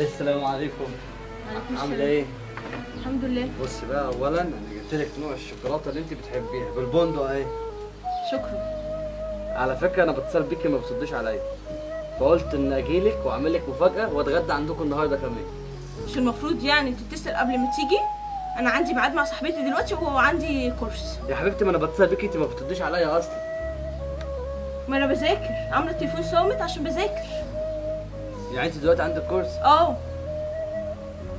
السلام عليكم. عاملة. إيه؟ الحمد لله. بص بقى اولا أنا جبت لك نوع الشوكولاتة اللي أنت بتحبيها بالبندق اهي شكرا. على فكرة أنا بتصل بيكي ما بتصديش عليا. فقلت إن اجيلك وأعمل لك مفاجأة وأتغدى عندكم النهارده كمان. مش المفروض يعني تتصل قبل ما تيجي؟ أنا عندي ميعاد مع صاحبتي دلوقتي وعندي كورس يا حبيبتي ما أنا بتصل بيكي أنت ما بترديش عليا أصلا. ما أنا بذاكر. عاملة التليفون صامت عشان بذاكر. يعني انت دلوقتي عندك كورس؟ آه.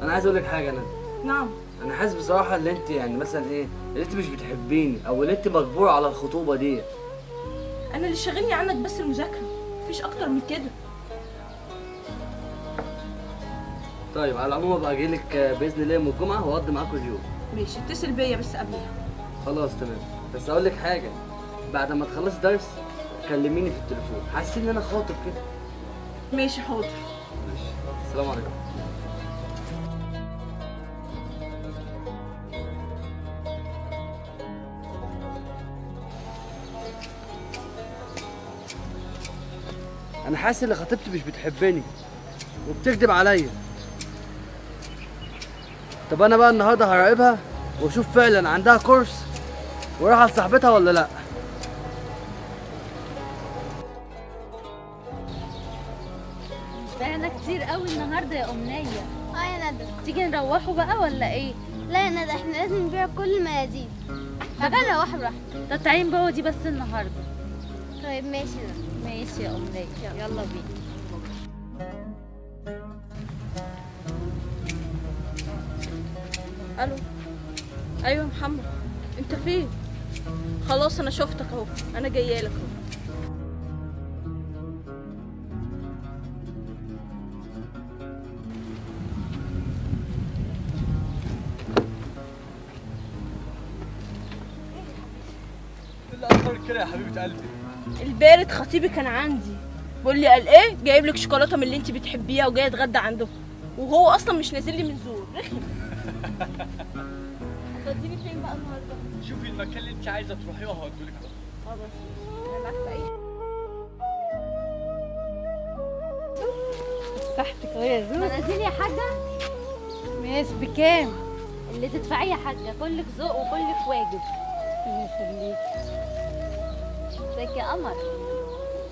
أنا عايز أقول لك حاجة أنا نعم. أنا حاسس بصراحة إن أنت يعني مثلا إيه اللي أنت مش بتحبيني أو اللي أنت مجبورة على الخطوبة دي. أنا اللي شاغلني عنك بس المذاكرة. مفيش أكتر من كده. طيب على العموم أبقى اجيلك بإذن الله يوم الجمعة وأقضي معاكم اليوم. ماشي اتصل بيا بس قبلها. خلاص تمام. بس أقول لك حاجة بعد ما تخلص درس كلميني في التليفون. حاسس إن أنا خاطب كده؟ ماشي حاضر. السلام عليكم. أنا حاسس إن خطيبتي مش بتحبني وبتكذب عليا. طب أنا بقى النهارده هراقبها وأشوف فعلا عندها كورس ورايحه لصاحبتها ولا لأ؟ أمنية. آه يا ندى. تيجي نروحوا بقى ولا إيه؟ لا يا ندى إحنا لازم نبيع كل المناديل تعالى نروح براحتك طب تعالي نبوظ دي بس النهارده. طيب ماشي يا ندى. ماشي يا أمنية. يلا بينا. ألو. أيوه يا محمد. أنت فين؟ خلاص أنا شفتك أهو. أنا جاية لك أهو. كده يا حبيبة قلبي. البارد خطيبي كان عندي. بيقول لي قال إيه؟ جايب لك شوكولاتة من اللي انت بتحبيها وجاي اتغدى عنده وهو أصلا مش نازل لي من زور رخم. هتوديني فين بقى النهارده؟ شوفي المكان اللي انت عايزة تروحيه وهوديلك خلاص. أنا معاك في أي صحتك اهو يا زوز. مناديل يا حاجة؟ ماشي بكام؟ اللي تدفعيه يا حاجة. كلك ذوق وكلك واجب. الله يخليك. ازيك يا قمر.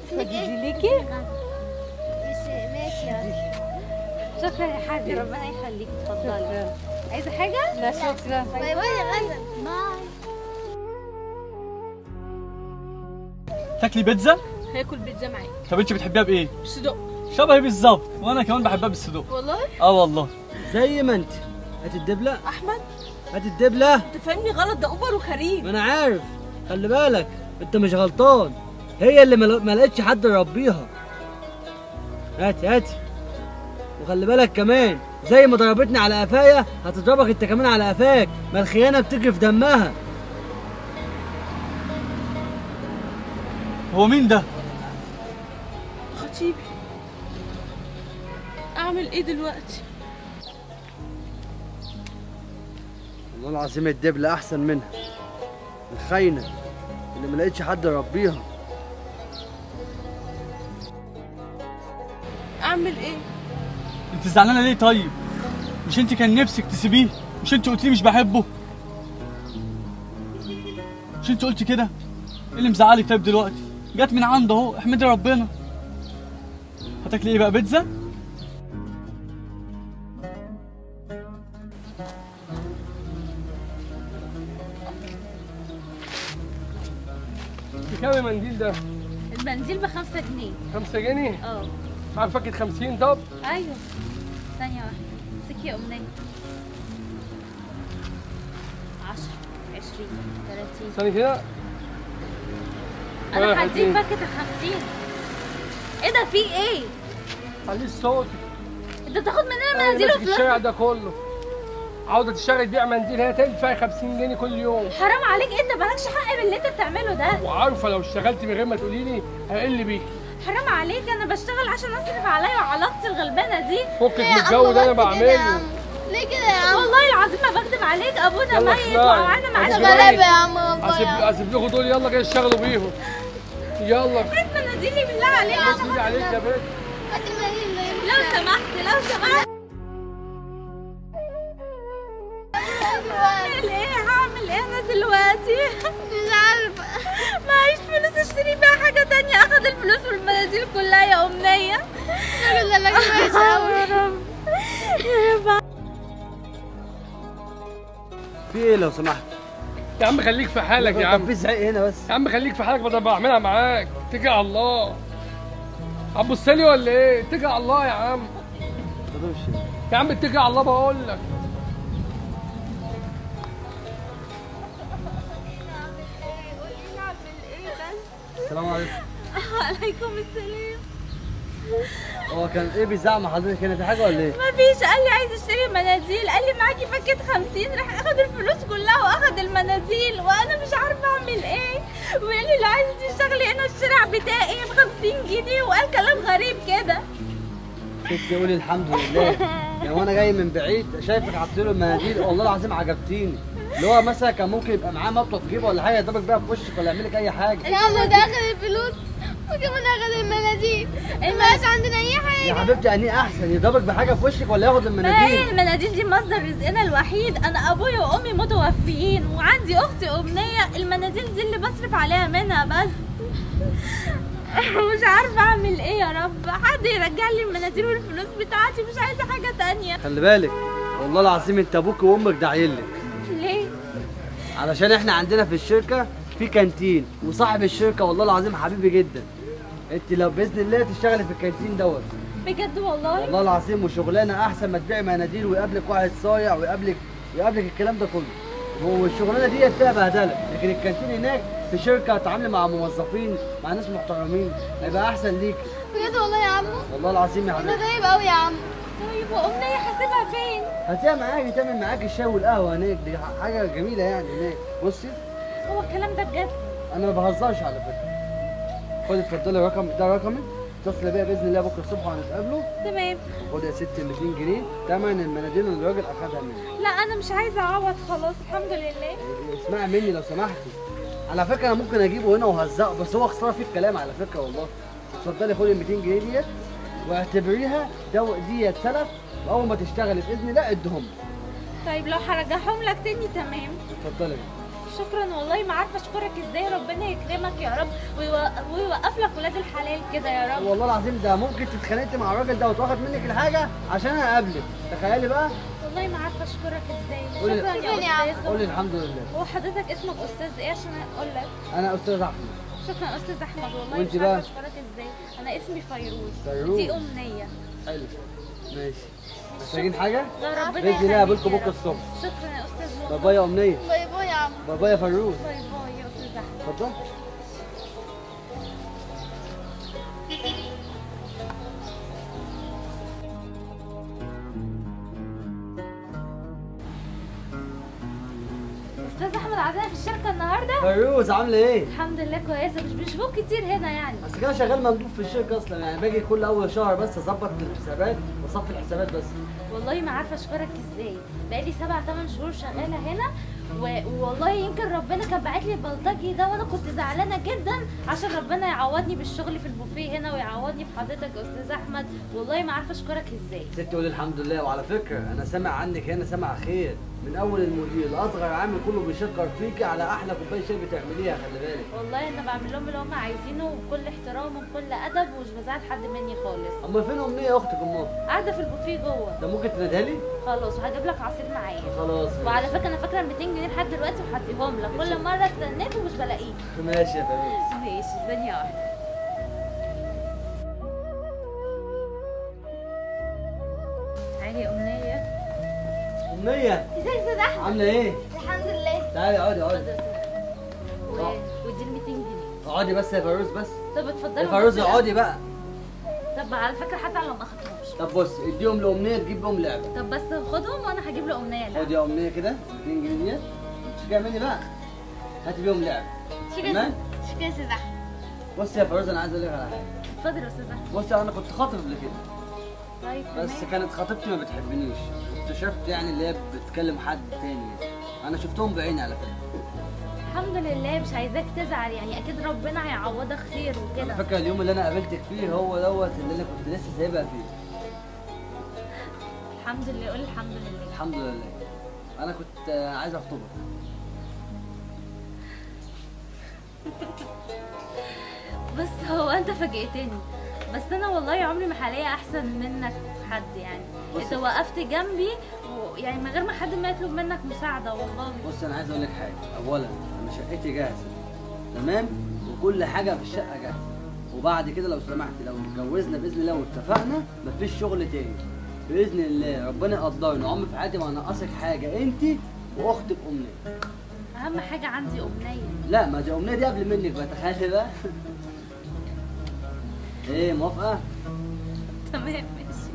اسمك إيه؟ ليكي مش ماشي يا ندى. شكرا يا حاجة ربنا يخليك. اتفضلي. عايزة حاجة؟ لا شكرا. باي باي. يا غزل. باي. تاكلي بيتزا؟ هاكل بيتزا معاك. طب انت بتحبيها بإيه؟ بسجق. شبهي بالظبط. وأنا كمان بحبها بالسجق والله؟ آه والله. زي ما أنت. هات الدبلة. أحمد؟ هات الدبلة. أنت فاهمني غلط ده أوبر وكريم. ما أنا عارف. خلي بالك. انت مش غلطان. هي اللي ما لقتش حد يربيها. هاتي هاتي وخلي بالك كمان زي ما ضربتني على قفايا هتضربك انت كمان على قفاك. ما الخيانة بتجري في دمها. هو مين ده؟ خطيبي. أعمل إيه دلوقتي؟ والله العظيم الدبلة أحسن منها. الخاينة. اللي ما لقتش حد يربيها. أعمل إيه؟ انت زعلانة ليه طيب؟ مش انت كان نفسك تسيبيه؟ مش انت قلتي لي مش بحبه؟ مش انت قلتي كده؟ إيه اللي مزعلك طيب دلوقتي؟ جت من عنده أهو احمدي ربنا. هتاكلي إيه بقى بيتزا؟ بكام المنديل ده؟ المنديل بخمسة جنيه. 5 جنيه؟ آه. مع فكة 50 طب؟ أيوه. ثانية واحدة. امسكي يا أمنية. عشرة عشرين تلاتين. ثانية كده. أنا هديك. باكت الخمسين. إيه ده؟ في إيه؟ عليه الصوت. أنت بتاخد مننا مناديل ماسك وفلوس؟ الشارع ده كله. عودة الشارع تبيع منديل هي تدفع 50 جنيه كل يوم. حرام عليك انت مالكش حق باللي انت بتعمله ده. وعارفة لو اشتغلت من غير ما تقولي لي هقل بيكي حرام عليك أنا بشتغل عشان اصرف عليا وعلى أختي الغلبانة دي. فكك من الجو ده أنا بعمله. عم. ليه كده يا عم؟ والله العظيم ما بكذب عليك أبونا ميت معاش اسمعي. غلابة يا عم. والله أسيب لكم دول يلا كده اشتغلوا بيهم. يلا. هات مناديلي بالله عليك بس عليك يا بنت. المناديل اللي لو سمحت. دلوقتي؟ مش عارفة. معيش فلوس اشتري بيها حاجة تانية. أخد الفلوس والمناديل كلها يا أمنية. لا لا كويس قوي يا رب. يا رب. في إيه لو سمحت؟ يا عم خليك في حالك يا عم. في زعيق هنا بس. يا عم خليك في حالك بدل بعملها معاك. اتكل على الله. هتبص لي ولا إيه؟ اتكل على الله يا عم. يا عم اتكل على الله بقول لك. السلام عليكم. عليكم السلام. هو كان إيه بيزعق مع حضرتك؟ هنا في حاجة ولا إيه؟ ما فيش قال لي عايز أشتري مناديل. قال لي معاكي باكيت 50 راح أخد الفلوس كلها وأخد المناديل. وأنا مش عارفة أعمل إيه. وقال لي لو عايزة تشتغلي هنا الشارع بتاعي ب 50 جنيه. وقال كلام غريب كده. ست قولي الحمد لله. يعني وأنا جاي من بعيد شايفك حاطط له المناديل. والله العظيم عجبتيني. اللي هو مثلا كان ممكن يبقى معاه مطوه في جيبه ولا حاجة يضربك بيها في وشك ولا يعمل لك أي حاجة. يا عم ده اخد الفلوس. وكمان اخد المناديل. مبقاش عندنا أي يا حاجة حبيبتي اني أحسن؟ يضربك بحاجة في وشك ولا ياخد ما هي المناديل المناديل دي مصدر رزقنا الوحيد. أنا أبويا وأمي متوفيين وعندي أختي أمنية. المناديل دي اللي بصرف عليها منها بس. مش عارفة أعمل إيه يا رب. حد يرجع لي المناديل والفلوس بتاعتي؟ مش عايزة حاجة تانية. خلي بالك والله العظيم أنت أبوك وأمك داعيين لك. علشان إحنا عندنا في الشركة في كانتين وصاحب الشركة والله العظيم حبيبي جدا. انت لو بإذن الله تشتغلي في الكانتين دوت. بجد والله؟ والله العظيم وشغلانة أحسن ما تبيعي مناديل ويقابلك واحد صايع ويقابلك ويقابلك الكلام ده كله. والشغلانة ديت فيها بهدلة. لكن الكانتين هناك في شركة تعاملي مع موظفين مع ناس محترمين هيبقى أحسن ليكي. بجد والله يا عم والله العظيم يا حبيبي. طيب قوي يا عم طيب وأمنية حاسبها فين؟ هتعمل معاكي تعمل معاكي الشاي والقهوة هناك. دي حاجة جميلة يعني هناك. بصي. هو الكلام ده بجد؟ أنا ما بهزرش على فكرة. خدي اتفضلي رقم ده رقمي. اتصلي بيا بإذن الله بكرة الصبح وهنتقابلوا تمام. خدي يا ستي 200 جنيه. تمن المناديل اللي الراجل أخدها مني. لا أنا مش عايزة أعوض خلاص الحمد لله. اسمعي مني لو سمحتي. على فكرة أنا ممكن أجيبه هنا وهزقه بس هو خساره في الكلام على فكرة والله. اتفضلي خدي ال 200 جنيه ديت. واعتبريها ديت سلف. وأول ما تشتغلي بإذن الله ادهم طيب لو هرجعهم لك تاني تمام. اتفضلي. شكرا والله ما عارفة أشكرك إزاي. ربنا يكرمك يا رب ويو- ويوقف لك ولاد الحلال كده يا رب. والله العظيم ده ممكن تتخانقي مع الراجل ده وتاخد منك الحاجة عشان أنا اقابلك تخيلي بقى. والله ما عارفة أشكرك إزاي. قولي- شكرا يا. أستاذ قولي الحمد لله. هو حضرتك اسمك أستاذ إيه؟ عشان أقول لك. أنا أستاذ أحمد. شكرا أستاذ أحمد والله وانت بقى؟ أشكرك إزاي. أنا اسمي فيروز. فيروز. دي أمنية. حلو. ماشي. محتاجين حاجة؟ لا ربنا باذن الله اقابلكم يخليك بكرة. الصبح. شكرا يا أستاذ. باي باي يا أمنية. باي باي يا عم. باي باي يا فيروز. باي باي يا أستاذ أحمد. اتفضل. فيروز عاملة إيه؟ الحمد لله كويسة مش بنشوفوك كتير هنا يعني. بس كده شغال مندوب في الشركة أصلا يعني باجي كل أول شهر بس أظبط الحسابات وأصفي الحسابات بس. والله ما عارفة أشكرك إزاي. بقالي سبع ثمان شهور شغالة هنا و... والله يمكن ربنا كان باعت لي البلطجي ده وأنا كنت زعلانة جدا عشان ربنا يعوضني بالشغل في البوفيه هنا ويعوضني بحضرتك يا أستاذ أحمد. والله ما عارفة أشكرك إزاي. ست تقول الحمد لله وعلى فكرة أنا سامع عنك هنا سامع خير. من أول المدير لاصغر عامل كله بيشكر فيكي على أحلى كوباية شاي بتعمليها خلي بالك. والله أنا بعمل لهم اللي هم عايزينه بكل احترام وبكل أدب ومش بزعل حد مني خالص. أما فين امنيه أختك امها قاعدة في البوفيه جوه. ده ممكن تناديها لي خلاص وهجيب لك عصير معايا. خلاص وعلى فكرة أنا فاكرة ال 200 جنيه لحد دلوقتي وهديهم لك. كل مرة استنيت ومش بلاقيه ماشي يا فيروز ماشي ثانية واحدة امنيه ازيك يا أحمد؟ عاملة إيه؟ الحمد لله. تعالي اقعدي اقعدي. ودي ال 200 جنيه. اقعدي بس يا فيروز بس. طب اتفضلي. يا فيروز اقعدي بقى. طب على فكرة حتى لو ما أخدتهمش. طب بص اديهم لأمنية تجيب بيهم لعبة. طب بس خدهم وأنا هجيب له أمنية لا خدي يا أمنية كده 200 جنيه ديت. مش مني بقى. هاتي بيهم لعبة. شكرا تمام؟ شكرا يا أستاذ أحمد. بصي يا فيروز أنا عايز أقول لك على حاجة. اتفضل يا أستاذ أحمد. بصي أنا كنت خاطب قبل كده. طيب بس. كانت خطيبتي ما بتحبنيش. اكتشفت يعني اللي هي بتكلم حد تاني. أنا شفتهم بعيني على فكرة. الحمد لله مش عايزاك تزعل. يعني أكيد ربنا هيعوضك خير على وكده فكرة اليوم اللي أنا قابلتك فيه هو دوت اللي أنا كنت لسه سايبها فيه. الحمد لله قول الحمد لله. الحمد لله. أنا كنت عايز أخطبك. بس هو أنت فاجئتني. بس أنا والله عمري ما هلاقي أحسن منك حد يعني. أنت وقفت جنبي ويعني من غير ما حد ما يطلب منك مساعدة والله. بص أنا عايز أقول لك حاجة. اولا أنا شقتي جاهزة. تمام؟ وكل حاجة في الشقة جاهزة. وبعد كده لو سمحت لو اتجوزنا بإذن الله واتفقنا مفيش شغل تاني. بإذن الله ربنا يقدرنا. عمري في حياتي ما هنقصك حاجة. أنت وأختك أمنية. أهم حاجة عندي أمنية. لا ما دي أمنية دي قبل منك بقى. تخيلي بقى. إيه موافقة؟ تمام ماشي.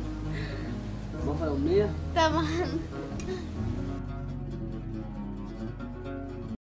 موافقة يا أمنية؟ طبعا.